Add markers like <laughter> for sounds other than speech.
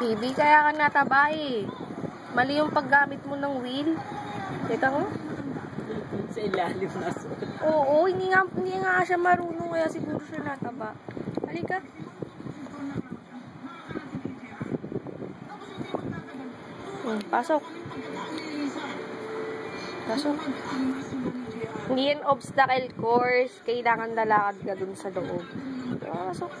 Baby, kaya ka nataba eh. Mali yung paggamit mo ng wheel. Teka mo? <laughs> Sa ilalim na so. Oo, hindi nga, hindi nga siya marunong kaya siguro siya nataba. Halika. Hmm, pasok. Pasok. Hindi yan obstacle course. Kailangan lalakad ka dun sa loob. Pasok.